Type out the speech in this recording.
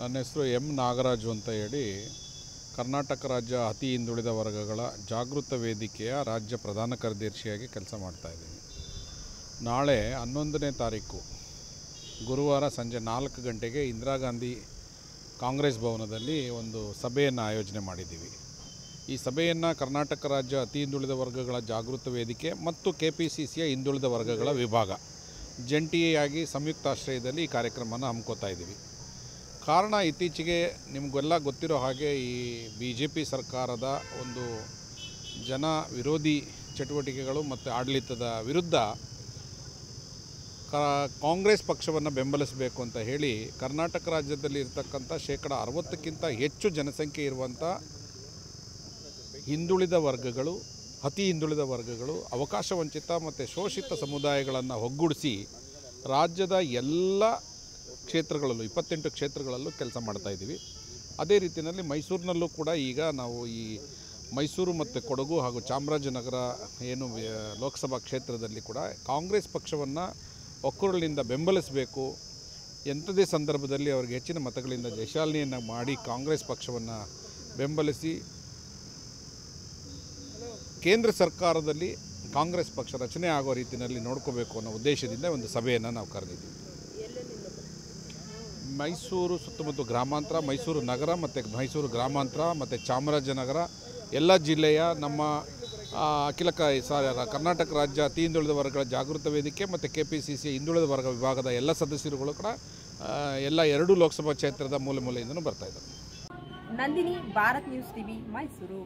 ನನ್ನ ಹೆಸರು ಎಂ ನಾಗರಾಜು ಅಂತ ಹೇಳಿ ಕರ್ನಾಟಕ ರಾಜ್ಯ ಅತಿ ಹಿಂದುಳಿದ ವರ್ಗಗಳ ಜಾಗೃತ ವೇದಿಕೆಯ ರಾಜ್ಯ ಪ್ರಧಾನ ಕಾರ್ಯದರ್ಶಿಯಾಗಿ ಕೆಲಸ ಮಾಡ್ತಾಯಿದ್ದೀನಿ ನಾಳೆ ಹನ್ನೊಂದನೇ ತಾರೀಕು ಗುರುವಾರ ಸಂಜೆ ನಾಲ್ಕು ಗಂಟೆಗೆ ಇಂದಿರಾ ಗಾಂಧಿ ಕಾಂಗ್ರೆಸ್ ಭವನದಲ್ಲಿ ಒಂದು ಸಭೆಯನ್ನು ಆಯೋಜನೆ ಮಾಡಿದ್ದೀವಿ. ಈ ಸಭೆಯನ್ನು ಕರ್ನಾಟಕ ರಾಜ್ಯ ಅತಿ ಹಿಂದುಳಿದ ವರ್ಗಗಳ ಜಾಗೃತ ವೇದಿಕೆ ಮತ್ತು ಕೆ ಪಿ ಸಿ ಸಿಯ ಹಿಂದುಳಿದ ವರ್ಗಗಳ ವಿಭಾಗ ಜಂಟಿಯಾಗಿ ಸಂಯುಕ್ತಾಶ್ರಯದಲ್ಲಿ ಈ ಕಾರ್ಯಕ್ರಮವನ್ನು ಹಮ್ಮಿಕೋತಾ ಇದ್ದೀವಿ. ಕಾರಣ ಇತ್ತೀಚೆಗೆ ನಿಮಗೆಲ್ಲ ಗೊತ್ತಿರೋ ಹಾಗೆ ಈ ಬಿ ಜೆ ಪಿ ಸರ್ಕಾರದ ಒಂದು ಜನ ವಿರೋಧಿ ಚಟುವಟಿಕೆಗಳು ಮತ್ತು ಆಡಳಿತದ ವಿರುದ್ಧ ಕಾಂಗ್ರೆಸ್ ಪಕ್ಷವನ್ನು ಬೆಂಬಲಿಸಬೇಕು ಅಂತ ಹೇಳಿ ಕರ್ನಾಟಕ ರಾಜ್ಯದಲ್ಲಿ ಇರ್ತಕ್ಕಂಥ ಶೇಕಡ ಅರವತ್ತಕ್ಕಿಂತ ಹೆಚ್ಚು ಜನಸಂಖ್ಯೆ ಇರುವಂಥ ಹಿಂದುಳಿದ ವರ್ಗಗಳು, ಅತಿ ಹಿಂದುಳಿದ ವರ್ಗಗಳು, ಅವಕಾಶ ವಂಚಿತ ಮತ್ತು ಶೋಷಿತ ಸಮುದಾಯಗಳನ್ನು ಒಗ್ಗೂಡಿಸಿ ರಾಜ್ಯದ ಎಲ್ಲ ಕ್ಷೇತ್ರಗಳಲ್ಲೂ, ಇಪ್ಪತ್ತೆಂಟು ಕ್ಷೇತ್ರಗಳಲ್ಲೂ ಕೆಲಸ ಮಾಡ್ತಾ ಇದ್ದೀವಿ. ಅದೇ ರೀತಿಯಲ್ಲಿ ಮೈಸೂರಿನಲ್ಲೂ ಕೂಡ ಈಗ ನಾವು ಈ ಮೈಸೂರು ಮತ್ತು ಕೊಡಗು ಹಾಗೂ ಚಾಮರಾಜನಗರ ಏನು ಲೋಕಸಭಾ ಕ್ಷೇತ್ರದಲ್ಲಿ ಕೂಡ ಕಾಂಗ್ರೆಸ್ ಪಕ್ಷವನ್ನು ಒಕ್ಕೂರಲಿಂದ ಬೆಂಬಲಿಸಬೇಕು. ಎಂಥದೇ ಸಂದರ್ಭದಲ್ಲಿ ಅವರಿಗೆ ಹೆಚ್ಚಿನ ಮತಗಳಿಂದ ಜಯಶಾಲಿನಿಯನ್ನು ಮಾಡಿ ಕಾಂಗ್ರೆಸ್ ಪಕ್ಷವನ್ನು ಬೆಂಬಲಿಸಿ ಕೇಂದ್ರ ಸರ್ಕಾರದಲ್ಲಿ ಕಾಂಗ್ರೆಸ್ ಪಕ್ಷ ರಚನೆ ಆಗೋ ರೀತಿಯಲ್ಲಿ ನೋಡ್ಕೋಬೇಕು ಅನ್ನೋ ಉದ್ದೇಶದಿಂದ ಒಂದು ಸಭೆಯನ್ನು ನಾವು ಕರೆದಿದ್ದೀವಿ. ಮೈಸೂರು ಸುತ್ತಮುತ್ತ ಗ್ರಾಮಾಂತರ, ಮೈಸೂರು ನಗರ ಮತ್ತು ಮೈಸೂರು ಗ್ರಾಮಾಂತರ ಮತ್ತು ಚಾಮರಾಜನಗರ, ಎಲ್ಲ ಜಿಲ್ಲೆಯ ನಮ್ಮ ಅಖಿಲ ಕರ್ನಾಟಕ ರಾಜ್ಯ ಅತಿ ಹಿಂದುಳಿದ ವರ್ಗಗಳ ಜಾಗೃತ ವೇದಿಕೆ ಮತ್ತು ಕೆ ಪಿ ಸಿ ಸಿ ಹಿಂದುಳಿದ ವರ್ಗ ವಿಭಾಗದ ಎಲ್ಲ ಸದಸ್ಯರುಗಳು ಕೂಡ ಎಲ್ಲ ಎರಡೂ ಲೋಕಸಭಾ ಕ್ಷೇತ್ರದ ಮೂಲೆ ಮೂಲೆಯಿಂದಲೂ ಬರ್ತಾ ಇದ್ದಾರೆ. Nandini, Bharat news TV, Mysuru.